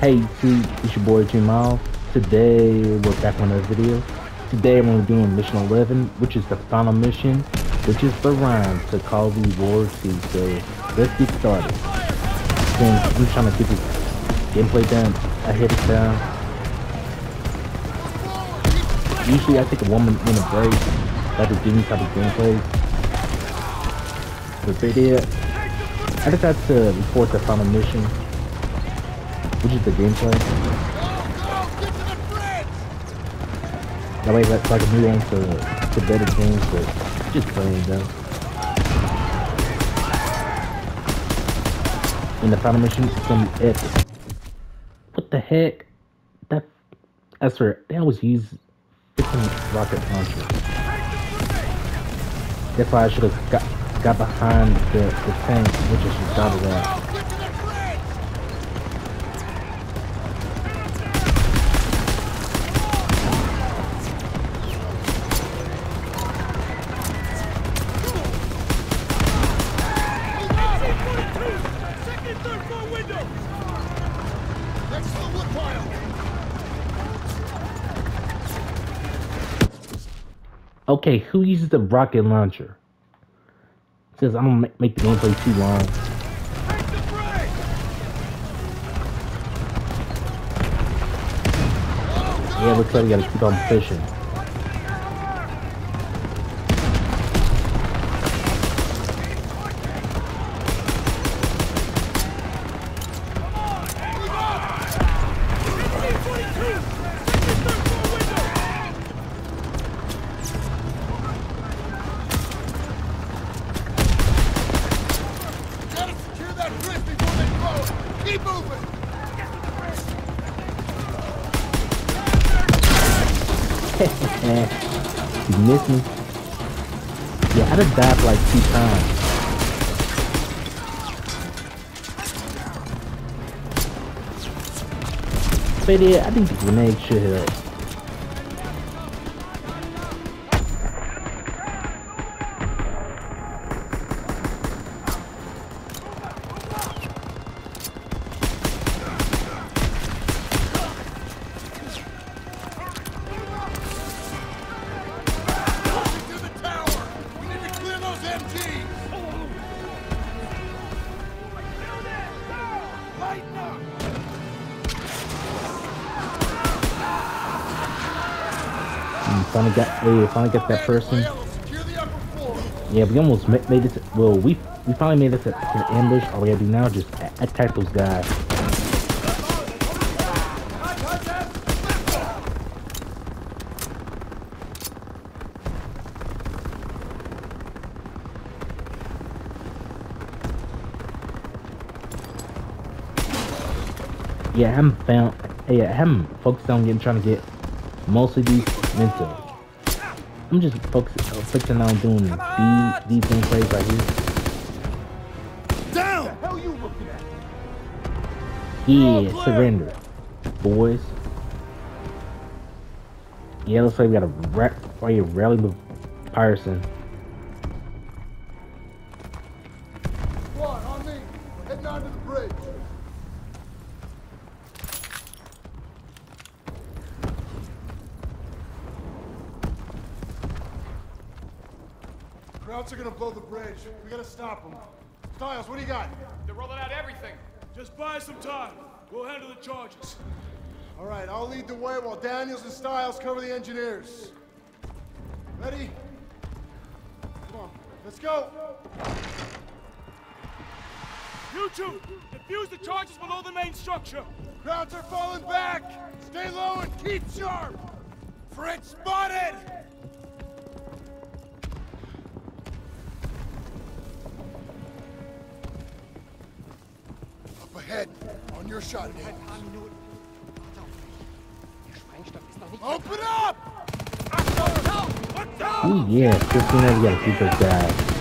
Hey YouTube, it's your boy Miles. Today we're back on another video. Today we're doing mission 11, which is the final mission, which is the Rhine to Call of Duty War C. So let's get started. Since I'm trying to get this gameplay down, I hit it down. Usually I take a one minute break, like to give me type of gameplay. But they did. I decided to report the final mission, which is the gameplay. That way, so I can move on to, to better games, but just playing though. In the final mission, it's gonna be epic. What the heck? That, I swear, they always use freaking rocket launcher. That's why I should have got got behind the, the tank, which is just out of that. Okay, who uses the rocket launcher? Says I'm gonna make the gameplay too long. Yeah, looks like we gotta keep on pushing. Yeah, I'd have died like two times. But yeah, I think the grenade should help. Finally got, we finally got that person. Secure the upper floor. Yeah, we almost ma- made it. To, well, we we finally made it to, to ambush. All we gotta do now is just attack those guys. Yeah, I haven't found. Yeah, I haven't focused on getting trying to get most of these mental. I'm just focusing, uh, focusing on doing these these gameplays right here. Down! What the hell you looking at? Yeah, surrender, boys. Yeah, looks like we got a ra- right rally with Pierson. Bridge. We gotta stop them. Stiles, what do you got? They're rolling out everything. Just buy some time. We'll handle the charges. All right, I'll lead the way while Daniels and Stiles cover the engineers. Ready? Come on, let's go. You two, defuse the charges below the main structure. Crowds are falling back. Stay low and keep sharp. Fritz spotted. Ahead, on your shot. Open up! Ooh, yeah, 15 we gotta keep those guys.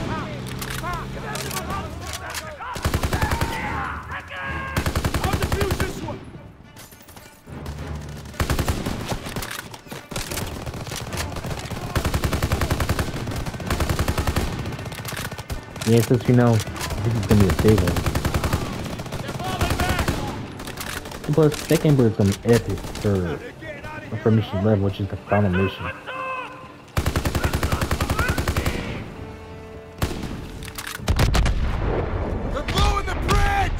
Yeah, since you know, this is gonna be a big one. They're falling back. Plus, that game was some epic for, for mission 11, which is the final mission. They're blowing the bridge!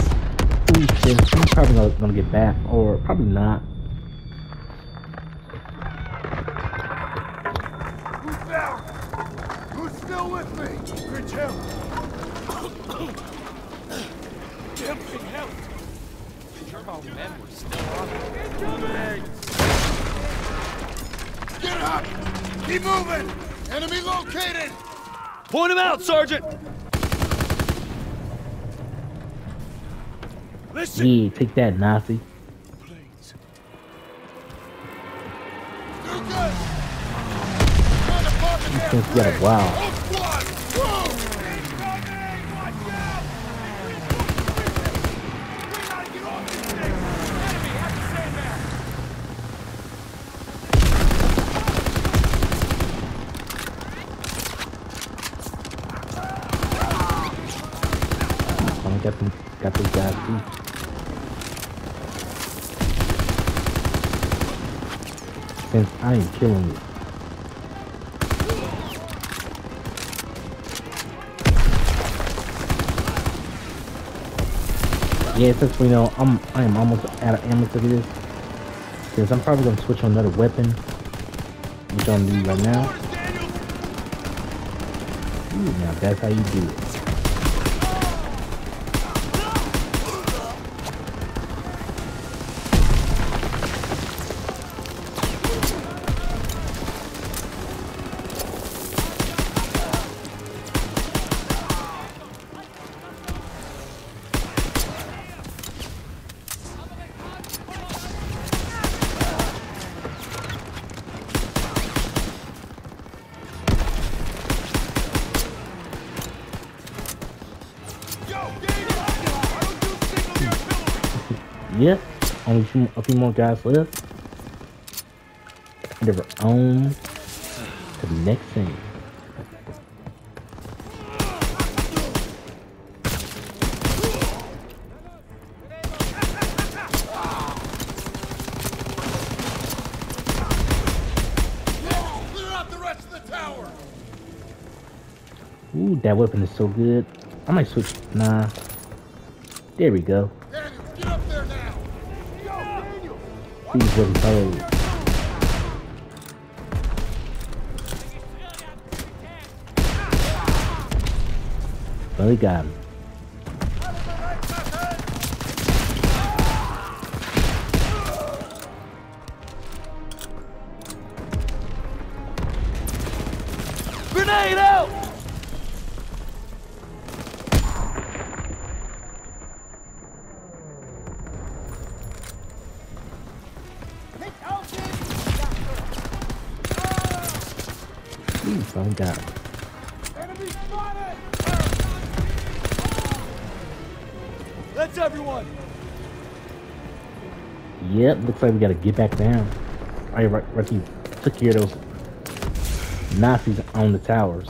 Ooh, shit, he's probably not gonna get back, or probably not. Yeah, take that, Nazi. Do good! Try to park in there, Since we got a while. Whole squad! Move! I got them, got those guys too. Since I am killing it. Yeah, since we know I'm I am almost out of ammo for this. Since I'm probably gonna switch on another weapon. Which I'm gonna right now. Ooh, now that's how you do it. Only a few, a few more guys left. And we're on to the next thing. Clear out the rest of the tower! Ooh, that weapon is so good. I might switch. Nah. There we go. These weapons hold. Well, we. Looks like we gotta get back down. Alright, right, right, took care of those Nazis on the towers.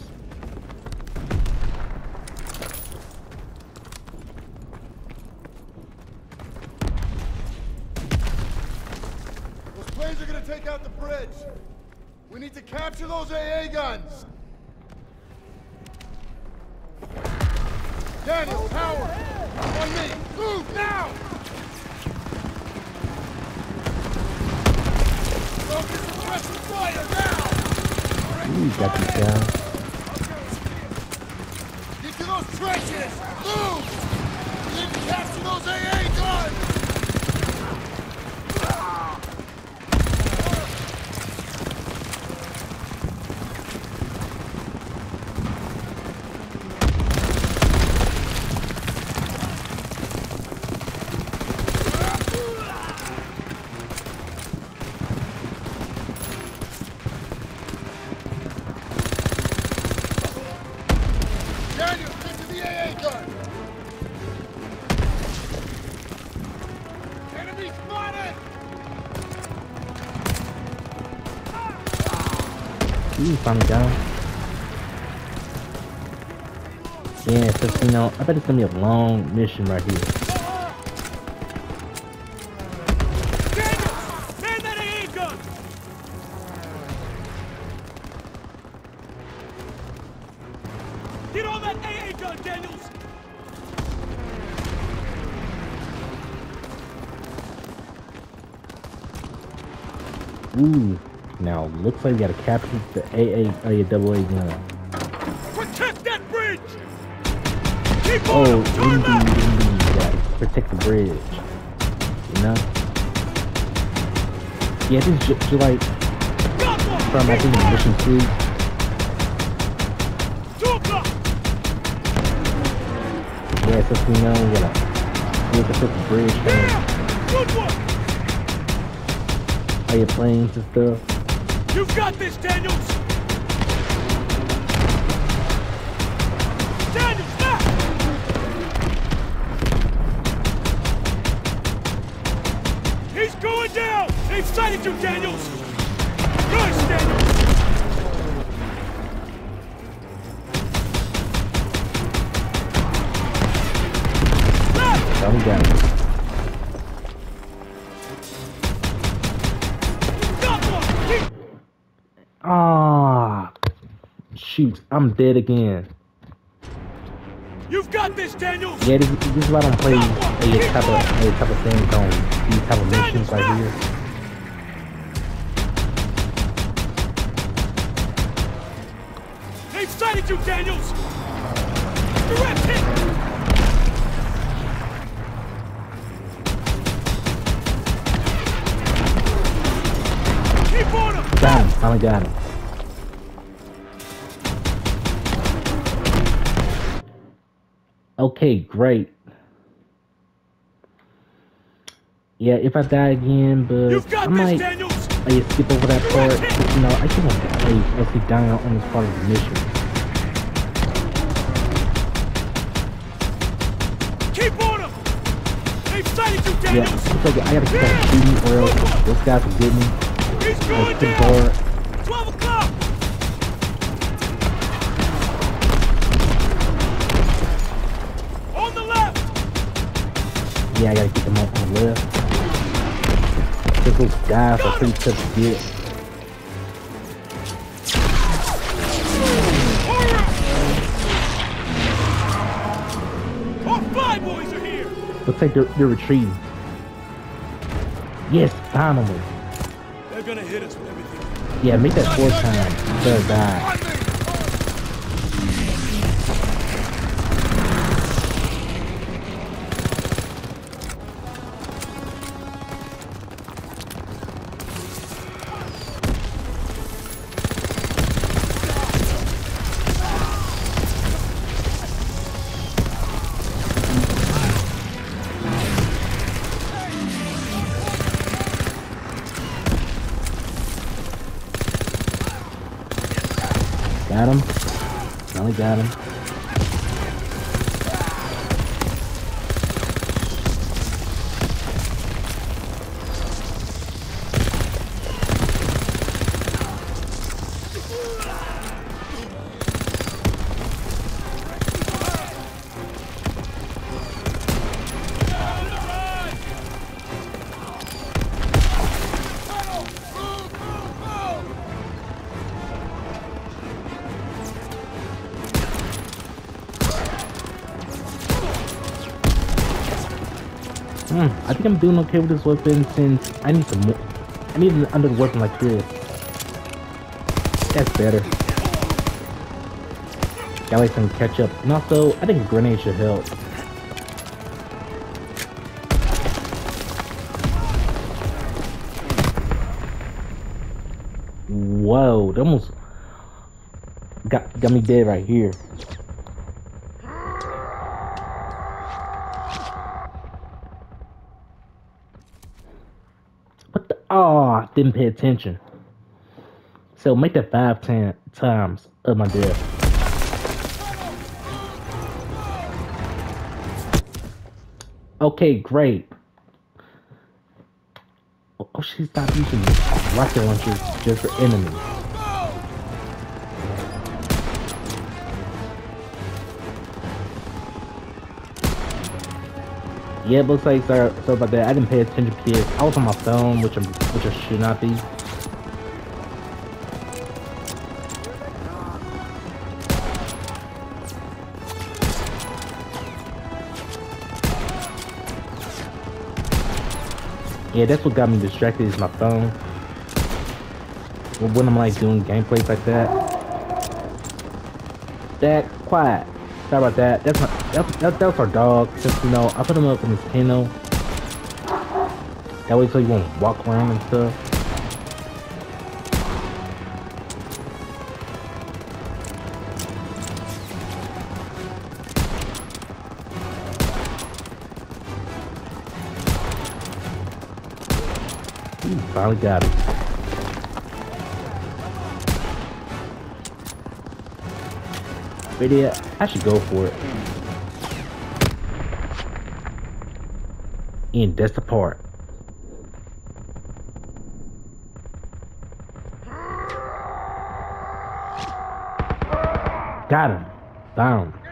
Those planes are gonna take out the bridge. We need to capture those AA guns. Daniel, power! On me! Move now! Focus suppressive fire now! Ooh, got these guys. Get to those trenches! Move! To capture those AA guns! Finally him. Yeah, since you know, I bet it's gonna be a long mission right here. Looks like we gotta capture the AA, AA oh, double A gun. Protect that bridge! Keep on Oh, indeed, indeed. Protect the bridge. You know? Yeah, this is ju- ju- like from, I think, on! Mission 3. Two! Yeah, so we know we gotta we have to protect the bridge Yeah! Good one! all your planes and stuff. You've got this, Daniels! Daniels, left! He's going down! They've sighted you, Daniels! Shoot, I'm dead again. You've got this, Daniels! Yeah, this, this is why I don't play a type of a type of things on these type of missions right here. They've sighted you, Daniels! Direct hit! Keep on him! Got him, finally got him. Okay, great. Yeah, if I die again, but I this, might Daniels! skip over that part. But, you know, I just want to like, actually die on this part of the mission. Keep on him! They've sighted you, Yeah, Daniels! it's like I gotta keep on shooting or else those guys will get me. He's going down! Yeah, I gotta get them up on the left. Those guys are pretty tough to get. Looks like they're, they're retreating. Yes, finally. They're gonna hit us with everything. Yeah, make that four times. Better die. Got him. Hmm, I think I'm doing okay with this weapon since I need some more. I need an under weapon like this. That's better. Got like some ketchup. up. And also, I think grenade should help. Whoa, that almost got got me dead right here. What the? Oh, didn't pay attention. So make that five ten times of my death. Okay, great. Oh, oh, she stopped using rocket launchers just for enemies. Yeah, it looks like sorry, sorry about that. I didn't pay attention, kids. I was on my phone, which I'm, which I should not be. Yeah, that's what got me distracted is my phone. when I'm like doing gameplays like that. That quiet. Sorry about that. That's my that's, that, that's our dog. Just you know, I put him up in his kennel. That way so he won't walk around and stuff. Finally got it. Yeah, I should go for it. And that's the part. Got him. Down.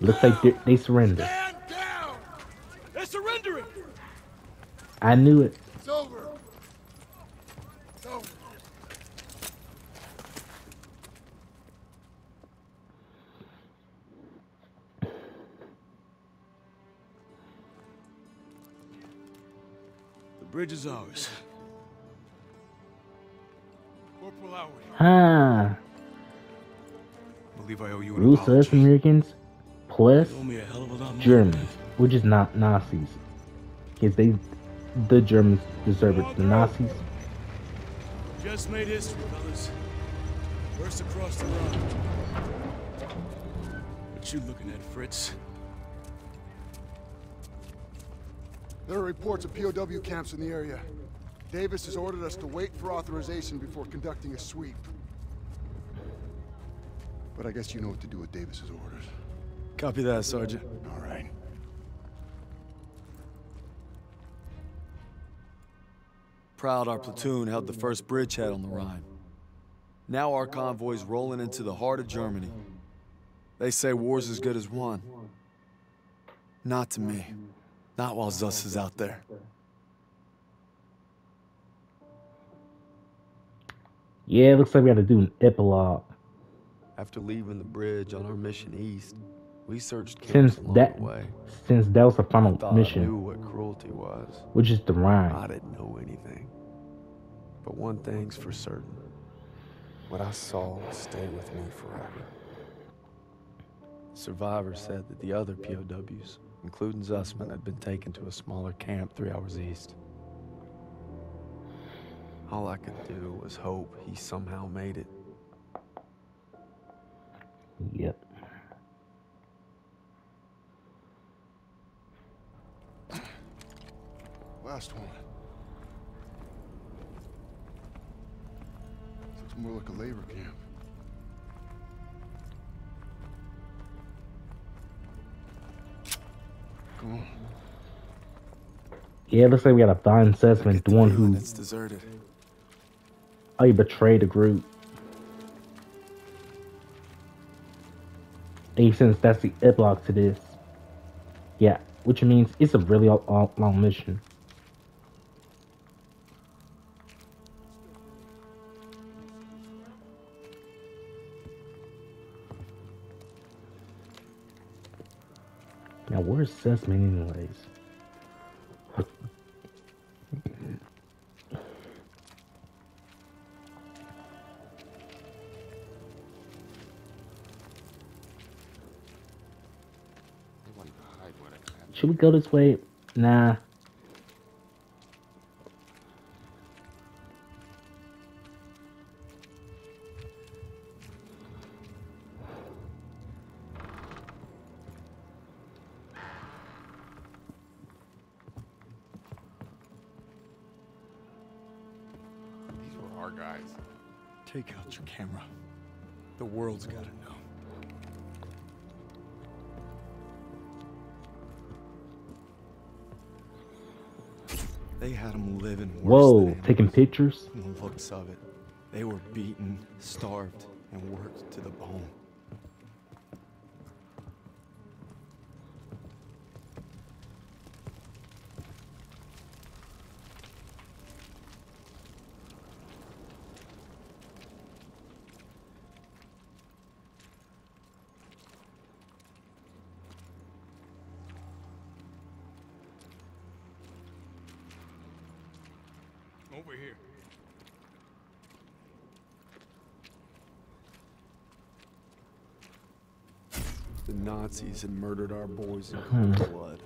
Looks like they, they down! They're surrendering! I knew it. It's over. It's over. The bridge is ours. Corporal Howard, Huh. believe I owe you an apology. Americans plus You owe me a hell of a lot more. Germans, which is not Nazis. Because they, the Germans deserve it. The Nazis, Just made history, fellas. First across the line. What you looking at, Fritz? There are reports of POW camps in the area. Davis has ordered us to wait for authorization before conducting a sweep. But I guess you know what to do with Davis's orders. Copy that, Sergeant. All right. Proud our platoon held the first bridgehead on the Rhine. Now our convoy's rolling into the heart of Germany. They say war's as good as won. Not to me. Not while Zuss is out there. yeah, it looks like we got to do an epilogue. After leaving the bridge on our mission east, we searched Since that, way. since that was the final thought I knew mission, what cruelty was. which is the Rhine. I didn't know anything. But one thing's for certain. What I saw will stay with me forever. Survivors said that the other POWs, including Zussman, had been taken to a smaller camp three hours east. All I could do was hope he somehow made it. Yep. Yeah, it looks like we got a Von Zussman, the one who It's deserted. oh, you betrayed the group. And since that's the epilogue to this, yeah, which means it's a really lo- lo- long mission. Now, where's Zussman, anyways? We go this way? Nah. They had them living worse Whoa, taking pictures? From the looks of it, they were beaten, starved, and worked to the bone. Nazis had murdered our boys in hmm. cold blood,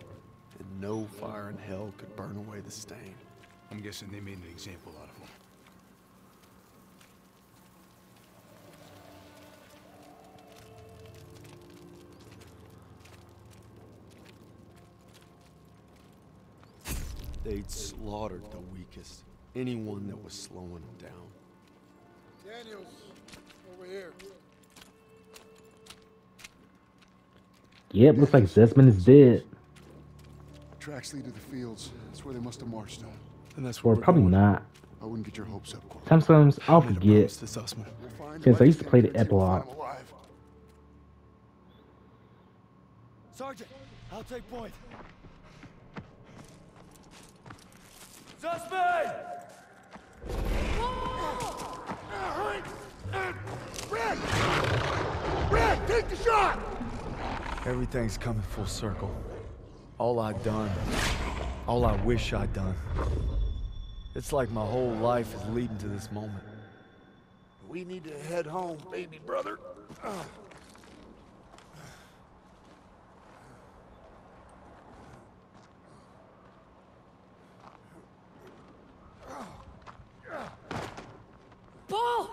and no fire in hell could burn away the stain. I'm guessing they made an example out of him. They'd slaughtered the weakest, anyone that was slowing them down. Daniels, over here. Yep, looks like Zussman is dead. Tracks lead to the fields. That's where they must have marched on. And that's where Or probably going. not. I wouldn't get your hopes up, Corporal. Sometimes I'll forget. promise to Zussman. We'll find Since. I used to play the guarantee epilogue. find him alive. Sergeant, I'll take point. Suspect! Red! Red, take the shot! Everything's coming full circle. All I've done, all I wish I'd done. It's like my whole life is leading to this moment. We need to head home, baby brother. Paul!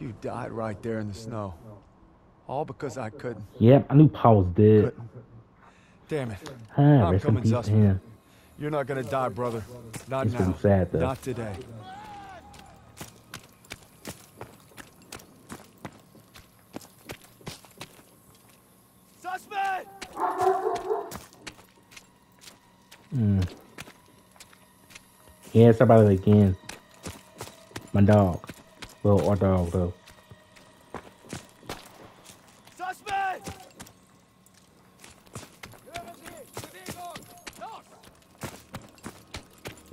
You died right there in the snow. All because I couldn't. Yep, I knew Paul was dead. couldn't. Damn it. Ah, I'm coming, Zussman. him. You're not gonna die, brother. Not It's now. sad. Not today. Suspect! Mm. Yeah, it's about it again. My dog. Well, our dog, though. Suspect!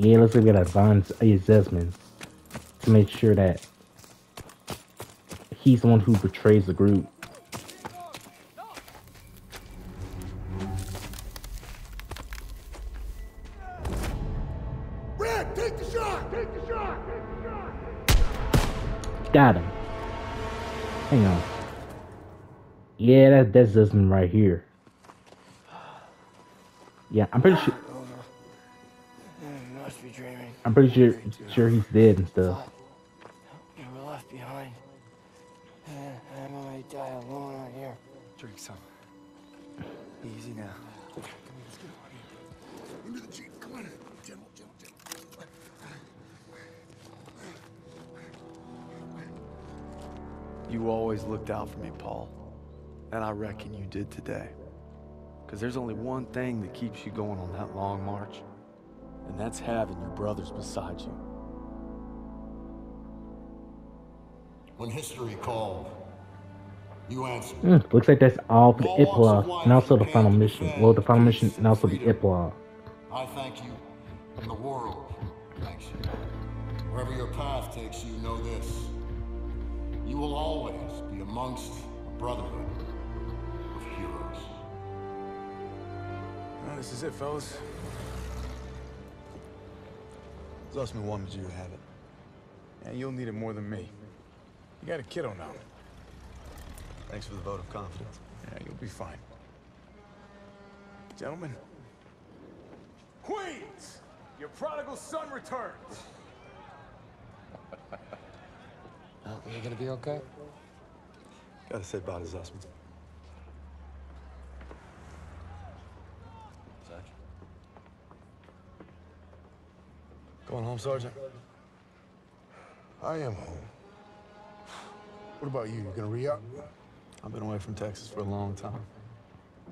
Yeah, let's look at advance assessments to make sure that he's the one who betrays the group. Red, take the shot! Take the shot! Take the shot! Got him. Hang on. Yeah, that, that's Desmond right here. Yeah, I'm pretty sure. I'm pretty sure sure he's dead and stuff. You were left behind. I'm gonna die alone out here. Drink some. Easy now. Into the jeep, come on. General, General, General. You always looked out for me, Paul. And I reckon you did today. Because there's only one thing that keeps you going on that long march, and that's having your brothers beside you. When history called, you answered. Hmm, looks like that's all for the epilogue and also the final mission. Well, the final mission and also the epilogue. I thank you, and the world thanks you. Wherever your path takes you, know this. You will always be amongst a brotherhood of heroes. Well, this is it, fellas. Zussman wanted you to have it. And you'll need it more than me. You got a kiddo now. Thanks for the vote of confidence. Yeah, you'll be fine. Gentlemen. Queens! Your prodigal son returns! Oh, you gonna be okay? Gotta say bye to Zussman. Going home, Sergeant? I am home. What about you? You gonna re-up? I've been away from Texas for a long time.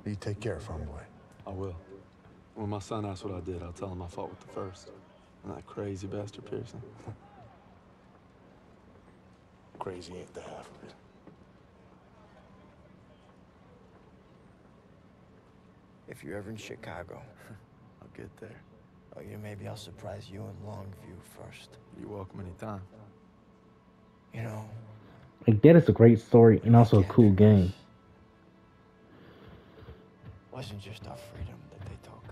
You take care, farm boy. I will. When my son asks what I did, I'll tell him I fought with the first. And that crazy bastard Pierson. Crazy ain't the half of it. If you're ever in Chicago, I'll get there. Oh, yeah, maybe I'll surprise you in Longview first. You're welcome anytime. You know, Like that is a great story and also a cool game. wasn't just our freedom that they took.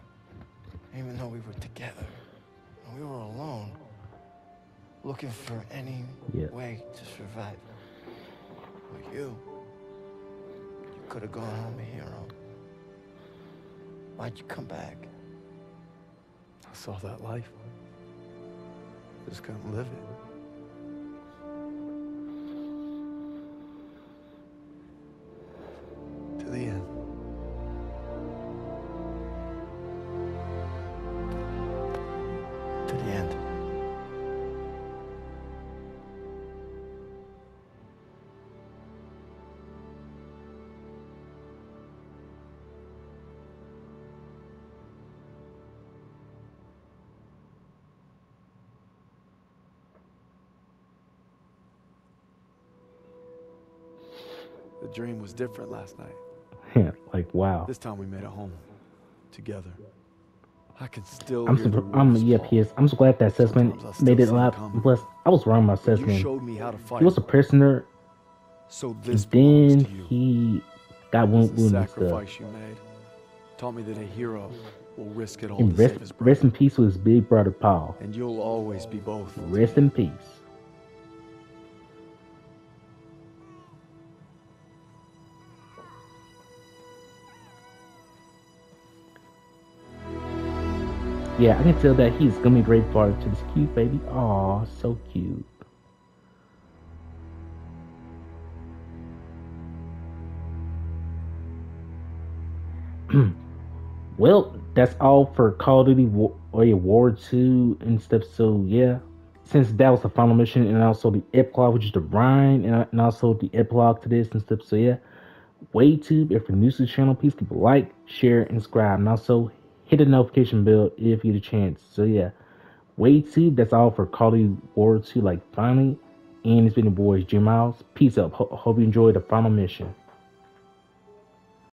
Even though we were together, and we were alone, looking for any Yeah. way to survive. But you, you could have gone home a hero. Why'd you come back? I saw that life. Just couldn't live it. The dream was different last night. Yeah, like wow. This time we made it home. Together. I can still I'm super, I'm yeah. PS. I'm so glad that assessment Sometimes I still made it a lot. coming. Plus, I was wrong about assessment. showed me how to fight. He was a prisoner, so this belongs then he got wound, and stuff. sacrifice you made. Taught me that a hero will risk it all And rest, save his brother. rest in peace with his big brother Paul. And you'll always be both. Rest in peace. Yeah, I can tell that he's gonna be great father to this cute baby. Aw, so cute. well, that's all for Call of Duty War, oh, War 2 and stuff. So, yeah, since that was the final mission and also the epilogue, which is the Rhine, and, and also the epilogue to this and stuff. So, yeah, YouTube, if you're new to the channel, please keep a like, share, and subscribe. And also hit the notification bell if you get a chance. So, yeah, YouTube, that's all for Call of War 2, like, finally. And it's been the boys, Jim Miles. Peace out. Ho- hope you enjoyed the final mission.